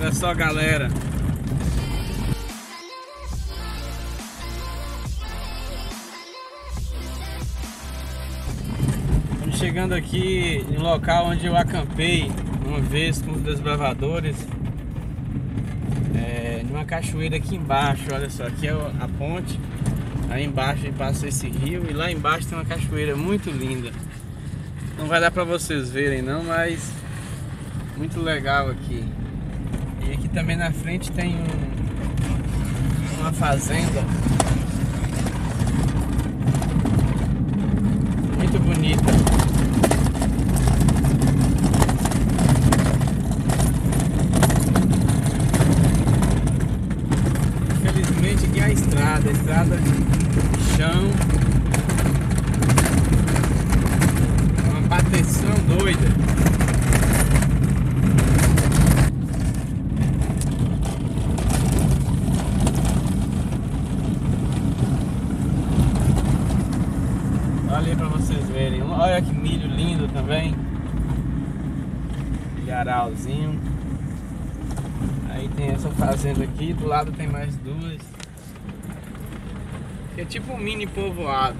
Olha só, galera. Estamos chegando aqui em um local onde eu acampei uma vez com os desbravadores. É, numa cachoeira aqui embaixo, olha só, aqui é a ponte. Aí embaixo passa esse rio e lá embaixo tem uma cachoeira muito linda. Não vai dar pra vocês verem não, mas muito legal aqui. E aqui também na frente tem um, uma fazenda muito bonita. Infelizmente aqui é a estrada, a estrada chão. Aí pra vocês verem. Olha que milho lindo também. Milharalzinho. Aí tem essa fazenda aqui, do lado tem mais duas. É tipo um mini povoado.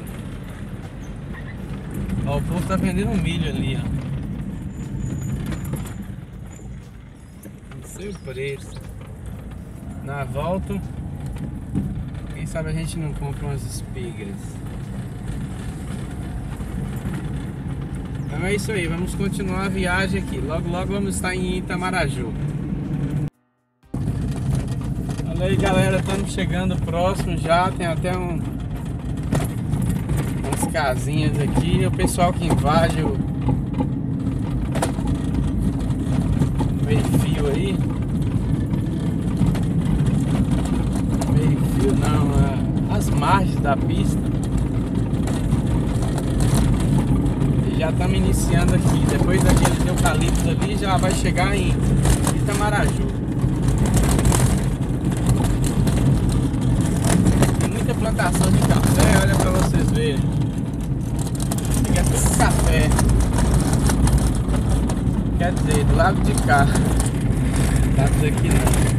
Ó, o povo tá vendendo milho ali, ó. Não sei o preço. Na volta, quem sabe a gente não compra umas espigas. Então é isso aí, vamos continuar a viagem aqui. Logo, logo vamos estar em Itamaraju. Olha aí, galera, estamos chegando próximo já. Tem até um, umas casinhas aqui. O pessoal que invade o meio-fio aí. Meio-fio não, é as margens da pista. Já estamos iniciando aqui. Depois daqueles eucaliptos ali, já vai chegar em Itamaraju. Tem muita plantação de café, olha para vocês verem. Aqui é tudo café. Quer dizer, do lado de cá. Lado daqui não.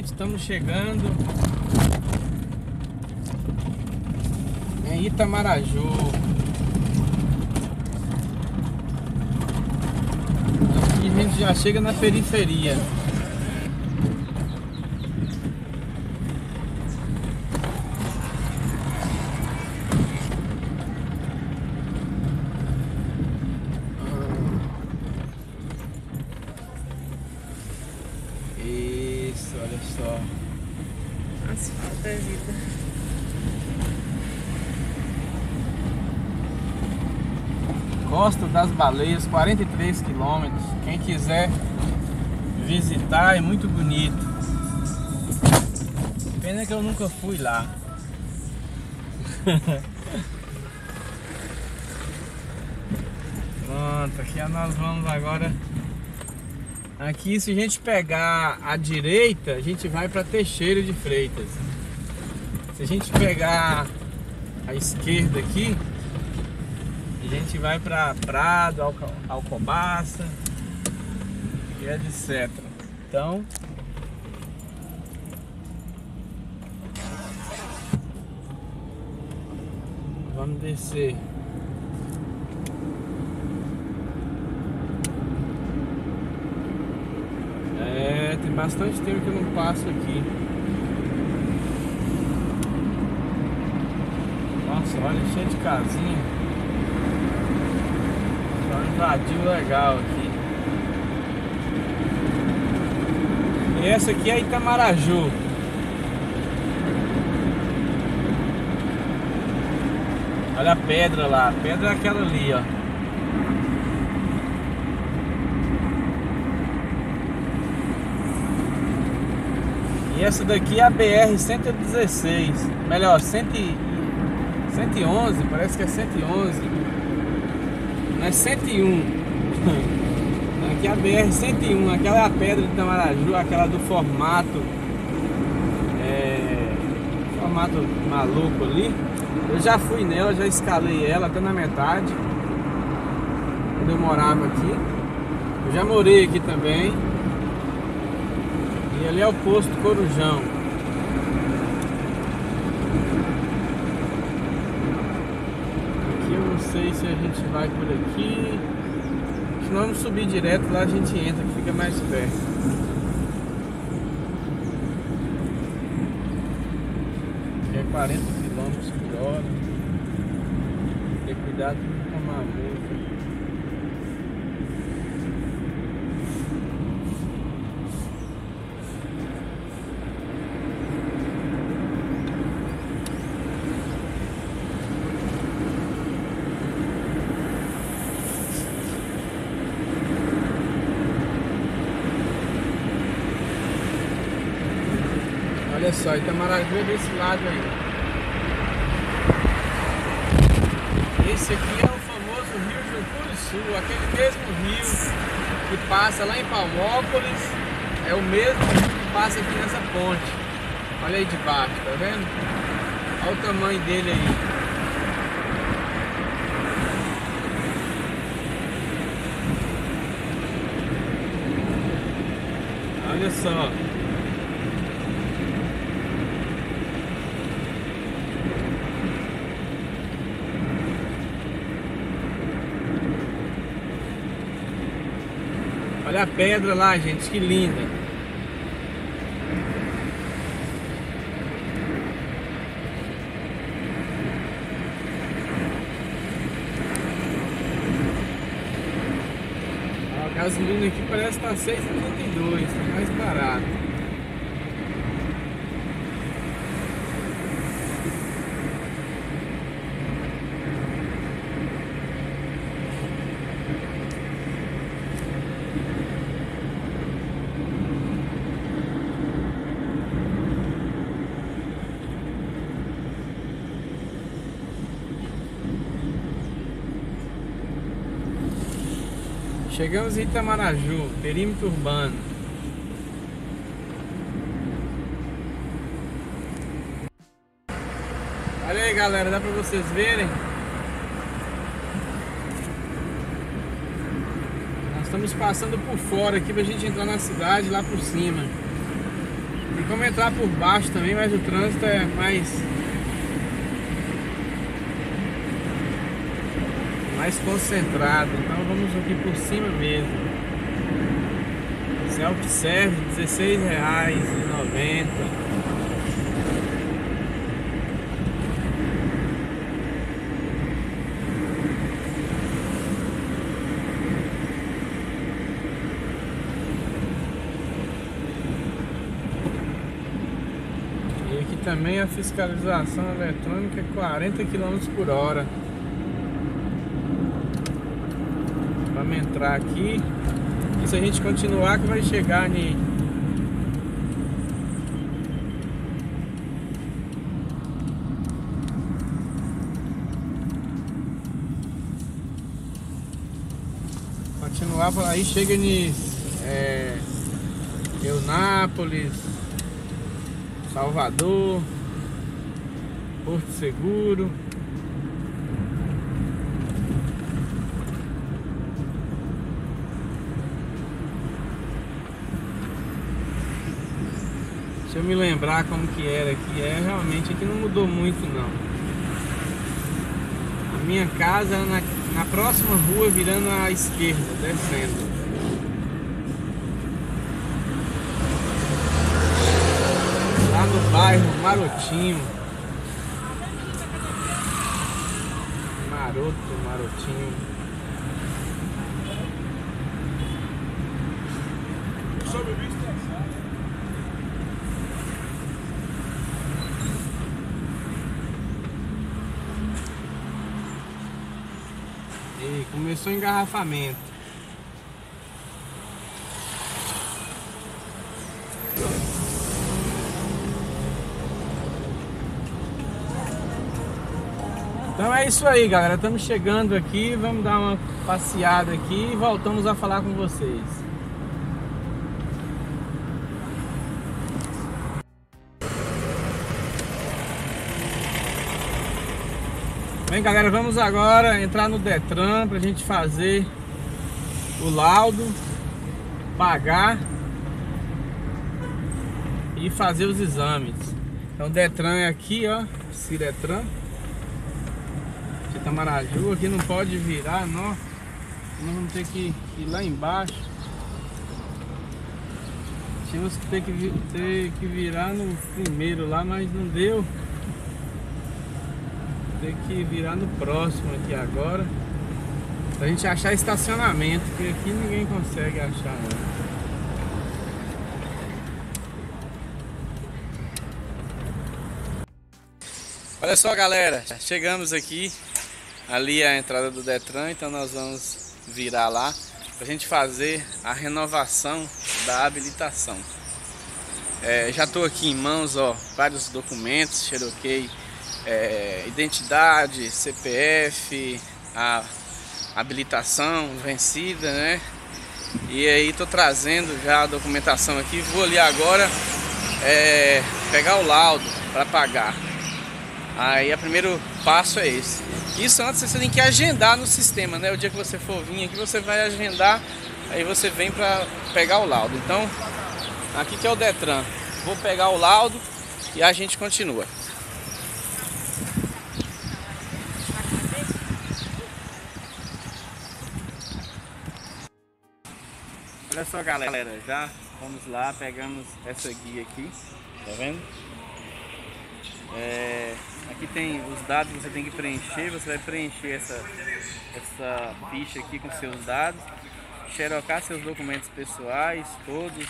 Finalmente estamos chegando em Itamaraju. Aqui a gente já chega na periferia. Isso, olha só. Asfalto é vida. Costa das Baleias, 43 quilômetros. Quem quiser visitar é muito bonito. Pena que eu nunca fui lá. Pronto, aqui nós vamos agora. Aqui se a gente pegar a direita, a gente vai para Teixeira de Freitas. Se a gente pegar à esquerda aqui. A gente vai para Prado, Alcobaça e etc. Então, vamos descer. É, tem bastante tempo que eu não passo aqui. Nossa, olha, cheio de casinha. Invadiu legal aqui. E essa aqui é Itamaraju. Olha a pedra lá, a pedra é aquela ali, ó. E essa daqui é a BR 116, melhor, 100, 111, parece que é 111. É 101. Aqui é a BR 101, aquela é a pedra de Tamaraju, aquela do formato é, formato maluco ali. Eu já fui nela, já escalei ela até na metade. Quando eu morava aqui. Eu já morei aqui também. E ali é o posto Corujão. Aqui eu não sei se a gente vai por aqui. Se não subir direto, lá a gente entra, que fica mais perto. é 40 km por hora. Ter cuidado com tomar multa. Olha só, Itamaraju é desse lado aí. Esse aqui é o famoso Rio Jucuru Sul, aquele mesmo rio que passa lá em Palmópolis, é o mesmo rio que passa aqui nessa ponte. Olha aí de baixo, tá vendo? Olha o tamanho dele aí. Olha só. Olha a pedra lá, gente, que linda. A gasolina aqui parece estar tá 6,32, tá mais barato. Chegamos em Itamaraju, perímetro urbano. Olha aí galera, dá pra vocês verem? Nós estamos passando por fora aqui pra gente entrar na cidade lá por cima. Tem como entrar por baixo também, mas o trânsito é mais mais concentrado. Então vamos aqui por cima mesmo. Self-serve, R$16,90. E aqui também a fiscalização eletrônica é 40 km por hora. Vamos entrar aqui. E se a gente continuar que vai chegar em continuar por aí chega em é, Eunápolis, Salvador, Porto Seguro. Eu me lembrar como que era aqui, é realmente aqui não mudou muito não. A minha casa na, na próxima rua virando à esquerda, descendo. Lá no bairro Marotinho. Maroto, Marotinho. Sobe vista. E começou o engarrafamento. Então é isso aí, galera. Estamos chegando aqui, vamos dar uma passeada aqui e voltamos a falar com vocês. Bem, galera, vamos agora entrar no Detran para a gente fazer o laudo, pagar e fazer os exames. Então, o Detran é aqui, ó, Ciretran. Tamaraju, aqui não pode virar, não. Nós vamos ter que ir lá embaixo. Tínhamos que ter que, ter que virar no primeiro lá, mas não deu. Tem que virar no próximo aqui agora. Pra gente achar estacionamento, que aqui ninguém consegue achar não. Olha só galera, chegamos aqui Ali é a entrada do Detran, então nós vamos virar lá para a gente fazer a renovação da habilitação. É, já estou aqui em mãos, ó, vários documentos, Cherokee, é, identidade, CPF, a habilitação vencida, né? E aí estou trazendo já a documentação aqui. Vou ali agora é, pegar o laudo para pagar. Aí o primeiro passo é esse. Isso antes você tem que agendar no sistema, né? O dia que você for vir aqui, você vai agendar, aí você vem para pegar o laudo. Então, aqui que é o Detran. Vou pegar o laudo e a gente continua. Olha só galera, já vamos lá, pegamos essa guia aqui, tá vendo? É, Aqui tem os dados que você tem que preencher, você vai preencher essa, essa ficha aqui com seus dados, xerocar seus documentos pessoais, todos,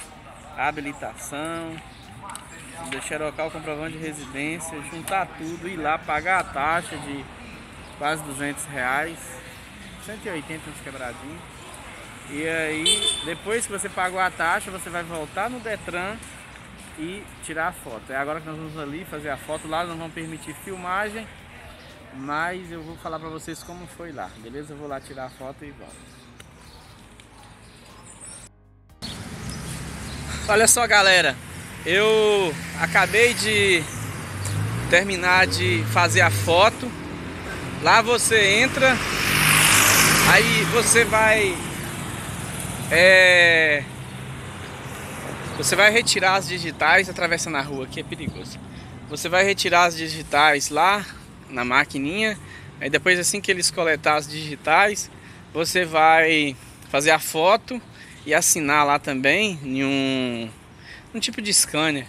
habilitação, xerocar o comprovante de residência, juntar tudo, ir lá, pagar a taxa de quase 200 reais, 180 uns quebradinhos. E aí, depois que você pagou a taxa, você vai voltar no Detran e tirar a foto. É agora que nós vamos ali fazer a foto. Lá não vão permitir filmagem, mas eu vou falar para vocês como foi lá, beleza? Eu vou lá tirar a foto e volto. Olha só galera, eu acabei de terminar de fazer a foto. Lá você entra, aí você vai é, você vai retirar as digitais atravessando a rua, que é perigoso. Você vai retirar as digitais lá na maquininha, aí depois assim que eles coletar as digitais, você vai fazer a foto e assinar lá também em um, um tipo de scanner.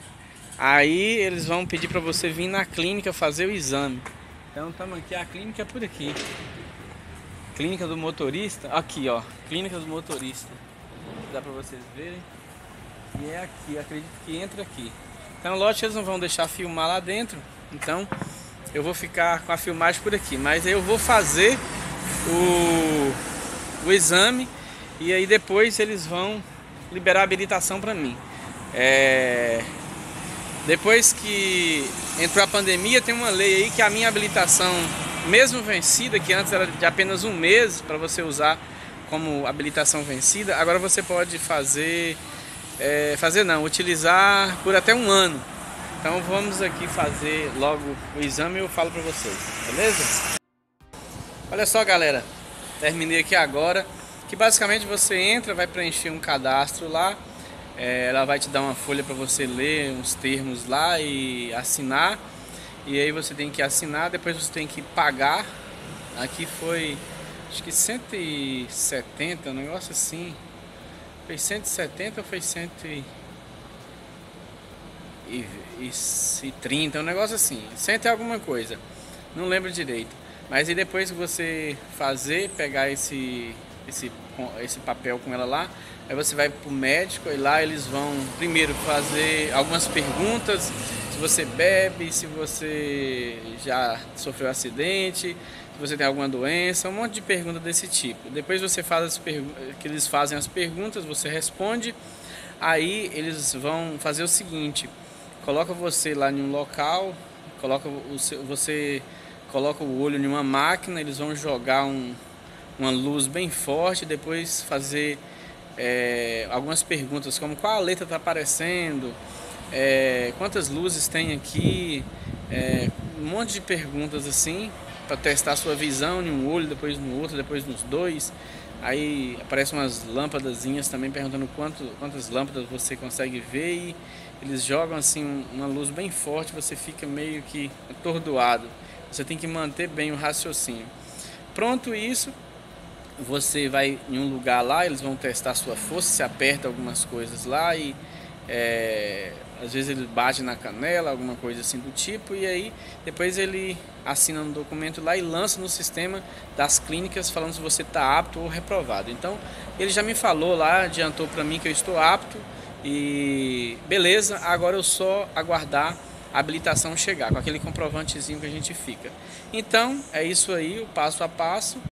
Aí eles vão pedir para você vir na clínica fazer o exame. Então estamos aqui, a clínica é por aqui. Clínica do motorista, aqui ó, clínica do motorista. Dá para vocês verem. E é aqui, acredito que entra aqui. Então, lógico, eles não vão deixar filmar lá dentro. Então, eu vou ficar com a filmagem por aqui. Mas eu vou fazer o, o exame e aí depois eles vão liberar a habilitação para mim. É, depois que entrou a pandemia, tem uma lei aí que a minha habilitação, mesmo vencida, que antes era de apenas um mês para você usar como habilitação vencida, agora você pode fazer é, fazer não, utilizar por até um ano. Então vamos aqui fazer logo o exame e eu falo para vocês, beleza? Olha só galera, terminei aqui agora, que basicamente você entra, vai preencher um cadastro lá, É, ela vai te dar uma folha para você ler uns termos lá e assinar. E aí você tem que assinar, depois você tem que pagar. Aqui foi acho que 170, um negócio assim. Foi 170 ou foi 130, um negócio assim. 100 e alguma coisa. Não lembro direito. Mas e depois que você fazer, pegar esse, esse, esse papel com ela lá, aí você vai pro médico e lá eles vão primeiro fazer algumas perguntas, se você bebe, se você já sofreu acidente, você tem alguma doença, um monte de perguntas desse tipo. Depois você faz as que eles fazem as perguntas, você responde, aí eles vão fazer o seguinte, coloca você lá em um local, coloca o seu, você coloca o olho em uma máquina, eles vão jogar um, uma luz bem forte, depois fazer é, algumas perguntas como qual a letra está aparecendo, é, quantas luzes tem aqui, é, um monte de perguntas assim para testar sua visão em um olho, depois no outro, depois nos dois. Aí aparecem umas lâmpadazinhas também perguntando quanto, quantas lâmpadas você consegue ver e eles jogam assim uma luz bem forte, você fica meio que atordoado. Você tem que manter bem o raciocínio. Pronto isso, você vai em um lugar lá, eles vão testar sua força, se aperta algumas coisas lá e é, às vezes ele bate na canela, alguma coisa assim do tipo, e aí depois ele assina um documento lá e lança no sistema das clínicas falando se você está apto ou reprovado. Então ele já me falou lá, adiantou para mim que eu estou apto e beleza, agora eu só aguardar a habilitação chegar, com aquele comprovantezinho que a gente fica. Então, é isso aí, o passo a passo.